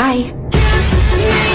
Hi.